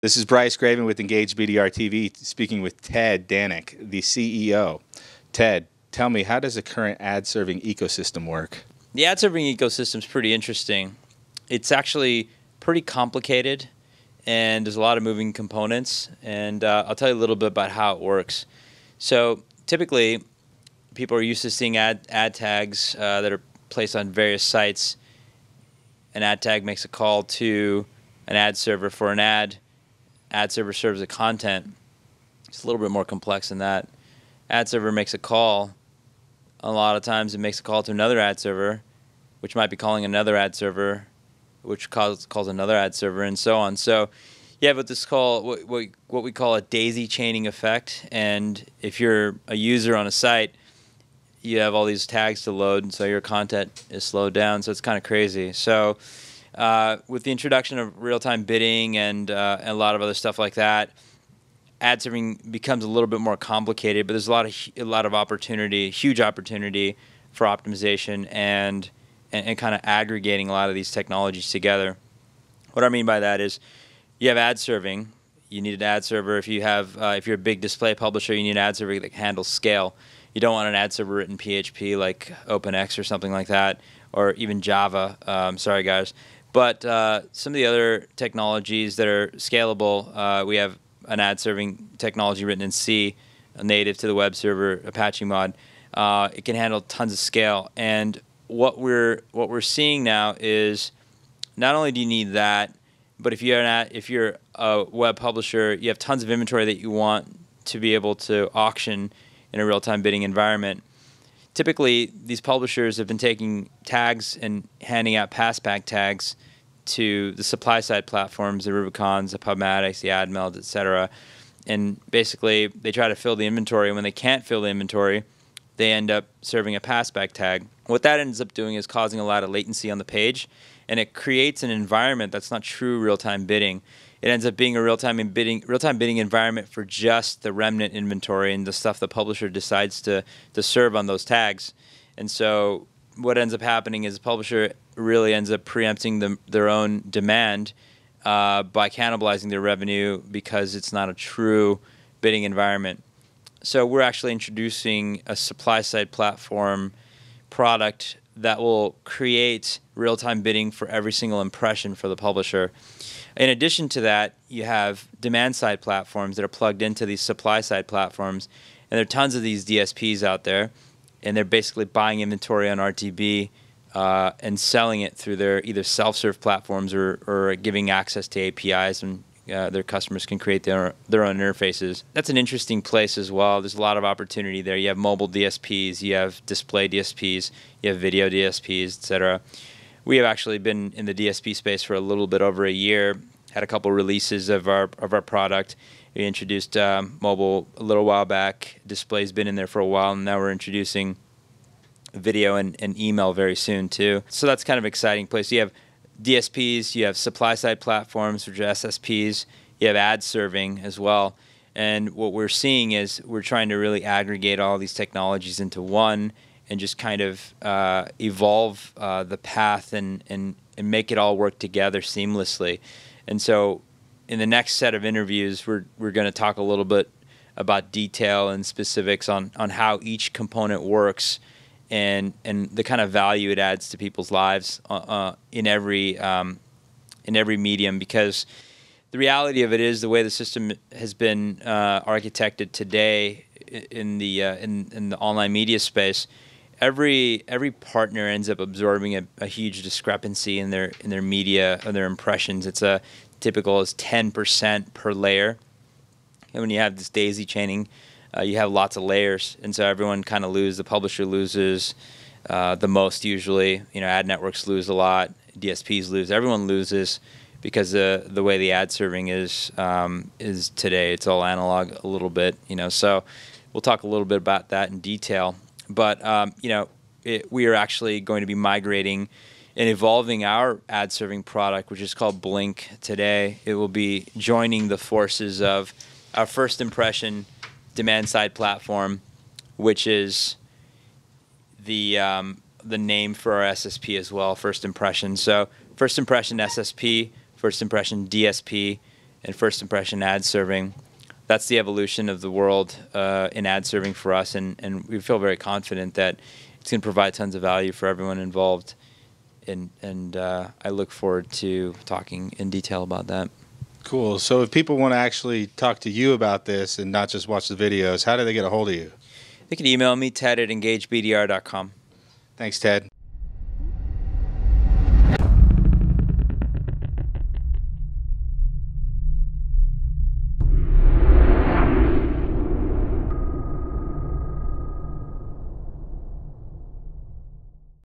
This is Bryce Graven with Engage BDR TV speaking with Ted Dhanik, the CEO. Ted, tell me, how does the current ad serving ecosystem work? The ad serving ecosystem is pretty interesting. It's actually pretty complicated and there's a lot of moving components. And uh, I'll tell you a little bit about how it works. So typically, people are used to seeing ad, ad tags uh, that are placed on various sites. An ad tag makes a call to an ad server for an ad ad server serves the content. It's a little bit more complex than that. Ad server makes a call. A lot of times it makes a call to another ad server, which might be calling another ad server, which calls calls another ad server, and so on. So you have what this call what, what what we call a daisy chaining effect. And if you're a user on a site, you have all these tags to load, and so your content is slowed down. So it's kind of crazy. So uh, with the introduction of real-time bidding and, uh, and, a lot of other stuff like that, ad serving becomes a little bit more complicated. But there's a lot of a lot of opportunity, huge opportunity for optimization and and, and kind of aggregating a lot of these technologies together. What I mean by that is, you have ad serving. You need an ad server. If you have uh, if you're a big display publisher, you need an ad server that handles scale. You don't want an ad server written PHP like OpenX or something like that, or even Java. Um, sorry, guys. But uh, some of the other technologies that are scalable, uh, we have an ad serving technology written in C, native to the web server Apache mod. Uh, it can handle tons of scale, and what we're what we're seeing now is not only do you need that, but if you're an ad, if you're a web publisher, you have tons of inventory that you want to be able to auction in a real-time bidding environment typically these publishers have been taking tags and handing out passback tags to the supply side platforms, the Rubicons, the PubMatics, the AdMeld, etc. And basically, they try to fill the inventory. And when they can't fill the inventory, they end up serving a passback tag. What that ends up doing is causing a lot of latency on the page, and it creates an environment that's not true real-time bidding it ends up being a real-time bidding real-time bidding environment for just the remnant inventory and the stuff the publisher decides to to serve on those tags. And so what ends up happening is the publisher really ends up preempting the, their own demand uh, by cannibalizing their revenue because it's not a true bidding environment. So we're actually introducing a supply side platform product that will create real-time bidding for every single impression for the publisher. In addition to that, you have demand side platforms that are plugged into these supply side platforms, and there are tons of these DSPs out there, and they're basically buying inventory on RTB uh, and selling it through their either self-serve platforms or, or giving access to APIs and uh, their customers can create their their own interfaces. That's an interesting place as well. There's a lot of opportunity there. You have mobile DSPs, you have display DSPs, you have video DSPs, etc we have actually been in the DSP space for a little bit over a year. Had a couple releases of our of our product. We introduced um, mobile a little while back. Display's been in there for a while, and now we're introducing video and, and email very soon too. So that's kind of exciting place. You have DSPs, you have supply side platforms, which are SSPs. You have ad serving as well. And what we're seeing is we're trying to really aggregate all these technologies into one and just kind of uh, evolve uh, the path and, and, and make it all work together seamlessly. And so, in the next set of interviews, we're, we're going to talk a little bit about detail and specifics on, on how each component works and, and the kind of value it adds to people's lives uh, uh in, every, um, in every medium. Because the reality of it is, the way the system has been uh, architected today in the, uh, in, in the online media space every every partner ends up absorbing a, a, huge discrepancy in their in their media or their impressions. It's a typical is ten percent per layer, and when you have this daisy chaining, uh, you have lots of layers, and so everyone kind of loses. The publisher loses uh, the most usually. You know, ad networks lose a lot. DSPs lose. Everyone loses because the the way the ad serving is um, is today. It's all analog a little bit. You know, so we'll talk a little bit about that in detail. But um, you know, it, we are actually going to be migrating and evolving our ad serving product, which is called Blink today. It will be joining the forces of our first impression demand side platform, which is the um, the name for our SSP as well, first impression. So first impression SSP, first impression DSP, and first impression ad serving. That's the evolution of the world uh, in ad serving for us, and, and we feel very confident that it's going to provide tons of value for everyone involved. And, and uh, I look forward to talking in detail about that. Cool. So if people want to actually talk to you about this and not just watch the videos, how do they get a hold of you? They can email me, ted at engagebdr.com. Thanks, Ted.